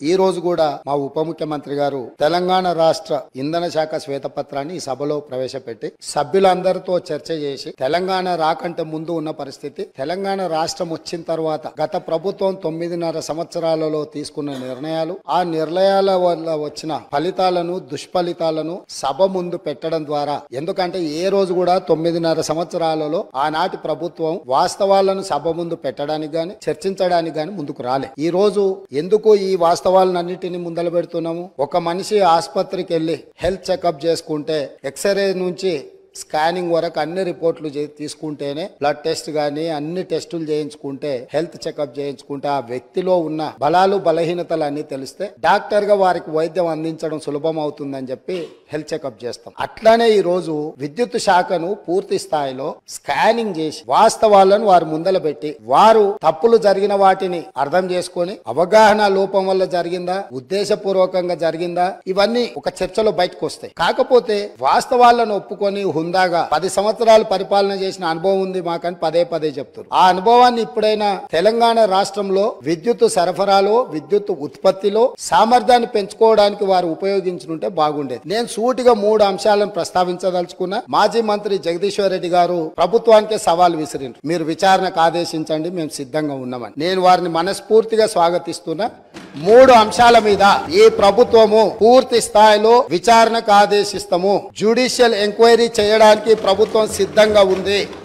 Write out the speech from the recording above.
ఈ రోజు కూడా మా ఉప ముఖ్యమంత్రి గారు తెలంగాణ రాష్ట్ర ఇంధన శాఖ శ్వేతపత్రాన్ని ఈ సభలో ప్రవేశపెట్టి సభ్యులందరితో చర్చ చేసి తెలంగాణ రాకంటే ముందు ఉన్న పరిస్థితి తెలంగాణ రాష్ట్రం వచ్చిన తర్వాత గత ప్రభుత్వం తొమ్మిదిన్నర సంవత్సరాలలో తీసుకున్న నిర్ణయాలు ఆ నిర్ణయాల వల్ల వచ్చిన ఫలితాలను దుష్ఫలితాలను సభ ముందు పెట్టడం ద్వారా ఎందుకంటే ఏ రోజు కూడా తొమ్మిదిన్నర సంవత్సరాలలో ఆనాటి ప్రభుత్వం వాస్తవాలను సభ ముందు పెట్టడానికి గాని చర్చించడానికి గాని ముందుకు రాలే. ఈ రోజు ఎందుకు ఈ వాస్తవ వాస్తవాలన్నిటిని ముందలు పెడుతున్నాము ఒక మనిషి ఆసుపత్రికి వెళ్ళి హెల్త్ చెకప్ చేసుకుంటే ఎక్స్రే నుంచి స్కానింగ్ వరకు అన్ని రిపోర్ట్లు తీసుకుంటేనే బ్లడ్ టెస్ట్ కానీ అన్ని టెస్టులు చేయించుకుంటే హెల్త్ చెకప్ చేయించుకుంటే ఆ వ్యక్తిలో ఉన్న బలాలు బలహీనతలు అన్ని తెలిస్తే డాక్టర్గా వారికి వైద్యం అందించడం సులభం అవుతుందని చెప్పి హెల్త్ చెకప్ చేస్తాం. అట్లానే ఈ రోజు విద్యుత్ శాఖను పూర్తి స్థాయిలో స్కానింగ్ చేసి వాస్తవాలను వారు ముందల పెట్టి వారు తప్పులు జరిగిన వాటిని అర్థం చేసుకొని అవగాహన లోపం వల్ల జరిగిందా ఉద్దేశపూర్వకంగా జరిగిందా ఇవన్నీ ఒక చర్చలో బయటకు వస్తాయి కాకపోతే వాస్తవాలను ఒప్పుకొని హుందాగా పది సంవత్సరాలు పరిపాలన చేసిన అనుభవం ఉంది మాకని పదే పదే చెప్తున్నారు. ఆ అనుభవాన్ని ఇప్పుడైనా తెలంగాణ రాష్ట్రంలో విద్యుత్ సరఫరాలో విద్యుత్ ఉత్పత్తిలో సామర్థ్యాన్ని పెంచుకోవడానికి వారు ఉపయోగించుంటే బాగుండేది. నేను సూటిగా మూడు అంశాలను ప్రస్తావించదలుచుకున్నా. మాజీ మంత్రి జగదీశ్వర్ రెడ్డి గారు ప్రభుత్వానికే సవాల్ విసిరిండ్రు. మీరు విచారణకు ఆదేశించండి మేము సిద్ధంగా ఉన్నామని. నేను వారిని మనస్ఫూర్తిగా స్వాగతిస్తున్నా. మూడు అంశాల మీద ఈ ప్రభుత్వము పూర్తి స్థాయిలో విచారణకు ఆదేశిస్తాము. జ్యుడిషియల్ ఎంక్వైరీ చేయడానికి ప్రభుత్వం సిద్ధంగా ఉంది.